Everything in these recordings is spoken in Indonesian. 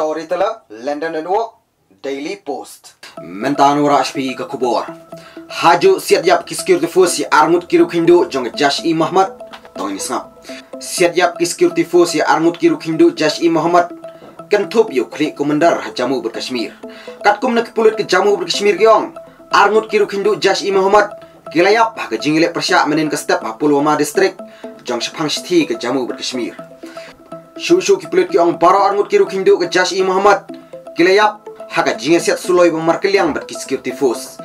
Storyteller, London Network, Daily Post. Mentano Rashpi ka kubor. Haju siat yap ki security force ya armut kiru kindu jong Jash I Muhammad. Tong ini ngap. Siat yap ki security force ya armut kiru kindu Jash I Muhammad. Kentup yo kli komandar Jamu ber Kashmir. Kat kum nak pulut ke Jamu ber Kashmir gyong. Armut kiru kindu Jash I Muhammad. Kilayap ke jingile persya menin ke step ha Pulwama district. Jong Shapang Shthi ke Jamu ber Kashmir. Shushu ki pulut ki ong baro armut kiru kindu ke Jash I Muhammad. Kilayap haga jinga siat suloi ba markeliang bat ki security force.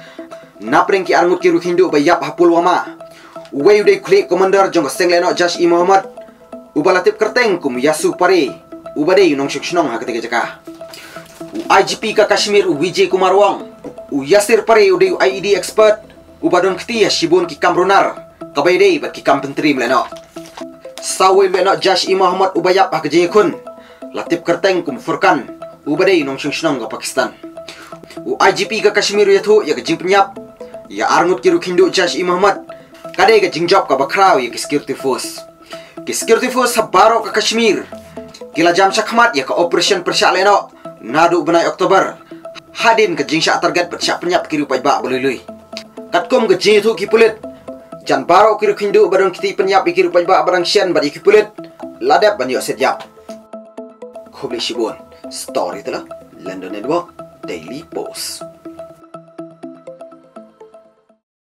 Napreng ki armut kiru kindu ba yap ha Pulwama. Uwe uday kli komandar jong sengleno Jash I Muhammad. Ubalatip kerteng kum yasu pare. Ubade yunong shukshnong ha ketika jaka. IGP ka Kashmir Vijay Kumar Wong. U Yasir pare uday IED expert. Ubadon kti ya shibun ki kamrunar. Kabayde bat ki kampentri mleno. Sawi mleno Jash I Muhammad ubayap ha kejing kun. Latip kerteng kum Furkan. Ubade yunong shukshnong ka Pakistan. U IGP ka Kashmir yathu ya kejing penyap. Ya arngut kiru kindu Jash I Muhammad. Kade ka jingjop ka bakraw ya security force. Ki security force sa baro ka Kashmir. Kila jam sakmat ya ka operation persyak leno. Nadu benai Oktober. Hadin ke jingsya target persyak penyap kiru pai ba. Katkom ke jing tu ki pulit. Jan baro kiru kindu barang kiti penyap kiru pai ba barang sian badi ki pulit. Ladap ban yo setiap. Kubli shibun. Story telah London Network Daily Post.